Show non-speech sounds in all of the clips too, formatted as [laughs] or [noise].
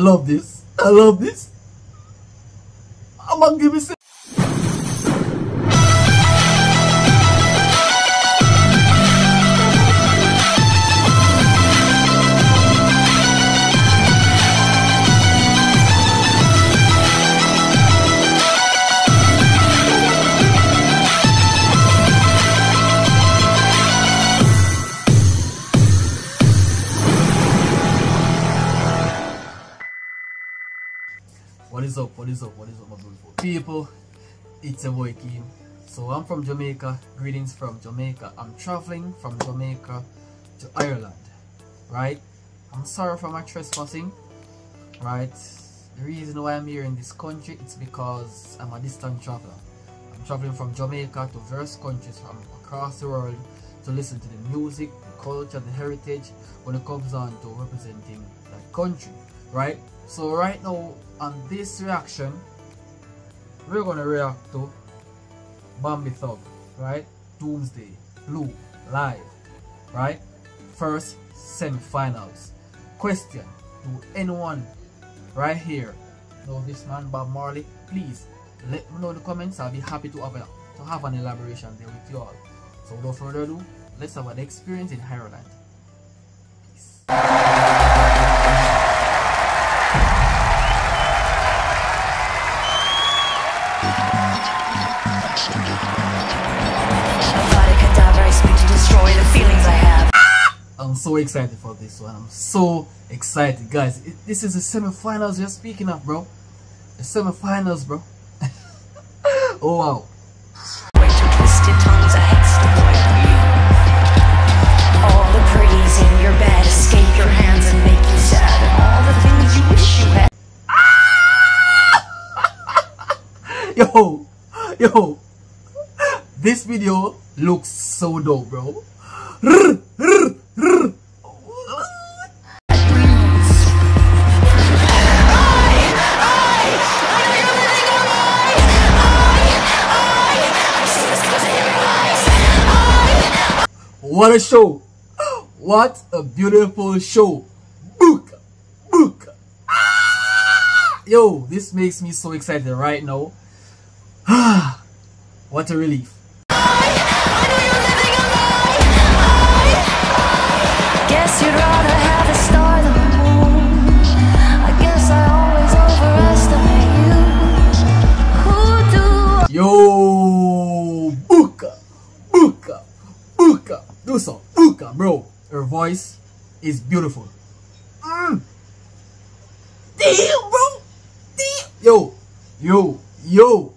love this. I love this. I'm gonna give it. Is up? What is up? What is up, my beautiful people? It's a boy Keem. So I'm from Jamaica. Greetings from Jamaica. I'm traveling from Jamaica to Ireland. Right? I'm sorry for my trespassing. Right? The reason why I'm here in this country it's because I'm a distant traveler. I'm traveling from Jamaica to various countries from across the world to listen to the music, the culture, the heritage when it comes on to representing that country. Right? So right now on this reaction, we're gonna react to Bambie Thug, right? Doomsday, Blue, Live, right? First semi-finals. Question to anyone right here know this man Bob Marley? Please let me know in the comments. I'll be happy to have a, to have an elaboration there with you all. So without further ado, let's have an experience in Ireland. I'm so excited for this one. I'm so excited, guys. It, this is the semi-finals you're speaking of, bro. The semi-finals, bro. [laughs] oh wow. [laughs] Yo, yo, this video looks so dope, bro. What a show! What a beautiful show! Book! Book! Ah! Yo, this makes me so excited right now. [sighs] what a relief. Voice is beautiful. Mm. Damn, bro. Damn. Yo, yo, yo.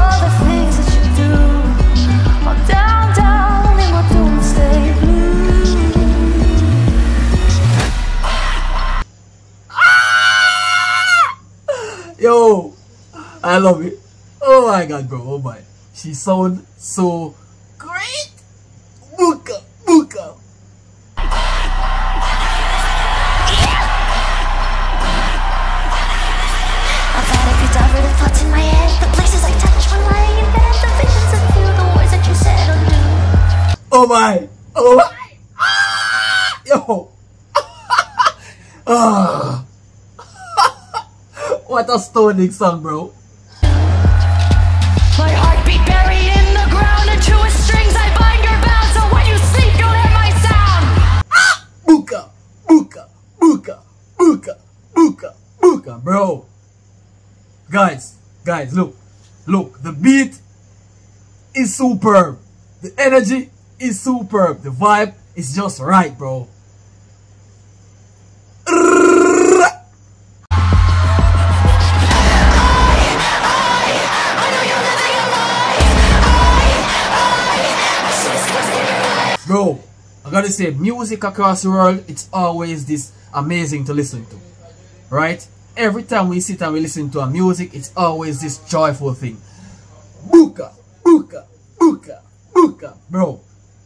all the things that you do? All down, down in my doomsday blues. Yo, I love it. Oh my god, bro. Oh my. She sound so Oh my. Oh my. [laughs] Ah! Yo. [laughs] ah. what a stunning song, bro. My heartbeat buried in the ground, and truest strings I bind your bound, so when you sleep, you'll hear my sound. Buka, Buka, Buka, Buka, Buka, Buka, bro. Guys, guys, look, look, the beat is superb. The energy is superb. The vibe is just right, bro. Bro, I gotta say, music across the world, it's always this amazing to listen to. Right? Every time we sit and we listen to a music, it's always this joyful thing. Buka, buka, buka, buka. Bro,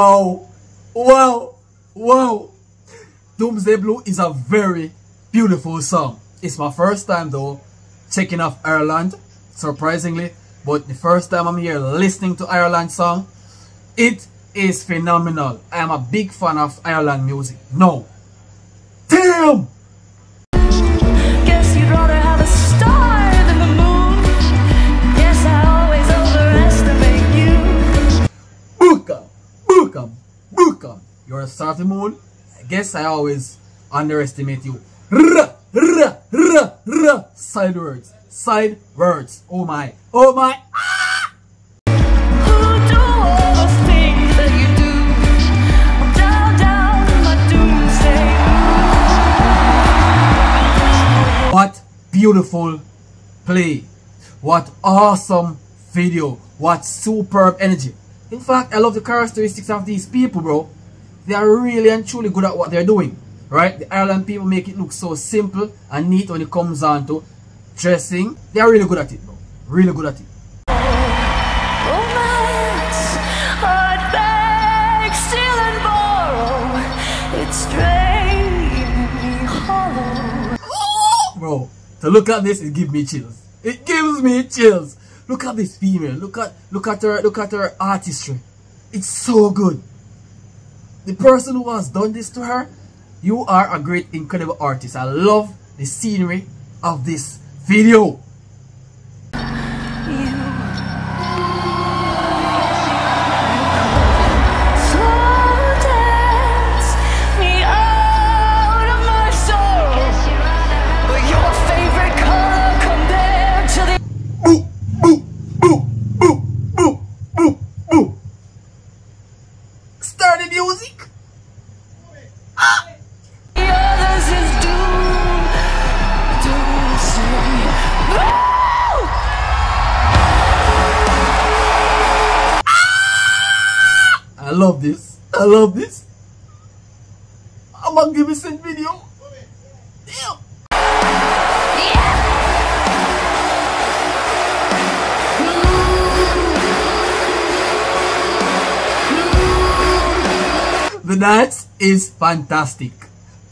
Wow. Wow. Wow. Doomsday Blue is a very beautiful song. It's my first time though checking off Ireland, surprisingly. But the first time I'm here listening to Ireland song, it is phenomenal. I am a big fan of Ireland music. No. Damn! You're a the moon. I guess I always underestimate you. Rah. Side words, side words. Oh my, oh my. What beautiful play. What awesome video. What superb energy. In fact, I love the characteristics of these people, bro. They are really and truly good at what they're doing. Right? The Ireland people make it look so simple and neat when it comes on to dressing. They are really good at it, bro. Really good at it. Romance, I'd beg, steal and borrow. It's strangely. Bro, to look at this, it gives me chills. It gives me chills. Look at this female. Look at look at her look at her artistry. It's so good. The person who has done this to her, you are a great, incredible artist. I love the scenery of this video. Love this. I love this. I'm gonna give it a video. Damn. The night is fantastic.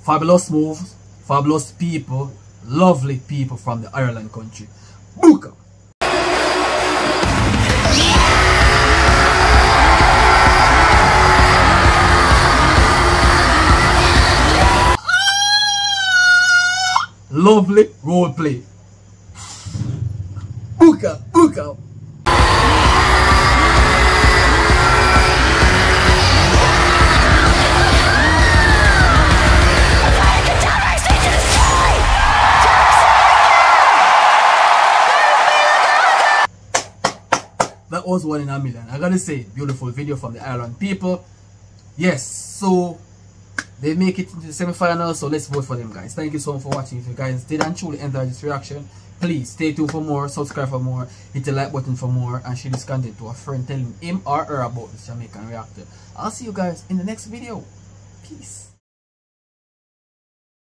Fabulous moves, fabulous people, lovely people from the Ireland country. Booka. Lovely role play. Booka, booka. That was one in a million. I gotta say, beautiful video from the Ireland people. Yes, so they make it into the semi-final, so let's vote for them guys. Thank you so much for watching. If you guys did and truly enjoy this reaction, please stay tuned for more, subscribe for more, hit the like button for more, and share this content to a friend telling him or her about this Jamaican reactor. I'll see you guys in the next video. Peace.